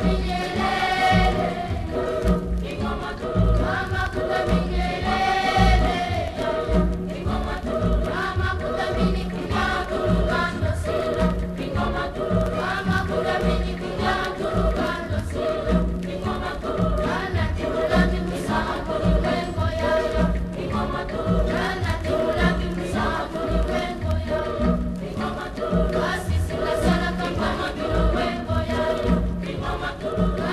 Domine Bye.